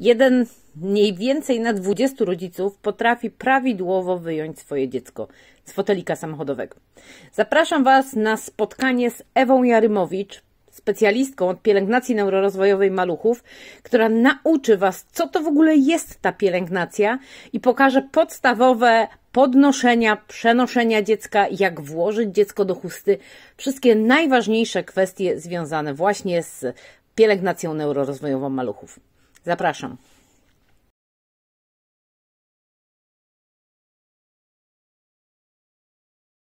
Jeden mniej więcej na 20 rodziców potrafi prawidłowo wyjąć swoje dziecko z fotelika samochodowego. Zapraszam Was na spotkanie z Ewą Jarymowicz, specjalistką od pielęgnacji neurorozwojowej maluchów, która nauczy Was, co to w ogóle jest ta pielęgnacja i pokaże podstawowe podnoszenia, przenoszenia dziecka, jak włożyć dziecko do chusty, wszystkie najważniejsze kwestie związane właśnie z pielęgnacją neurorozwojową maluchów. Zapraszam.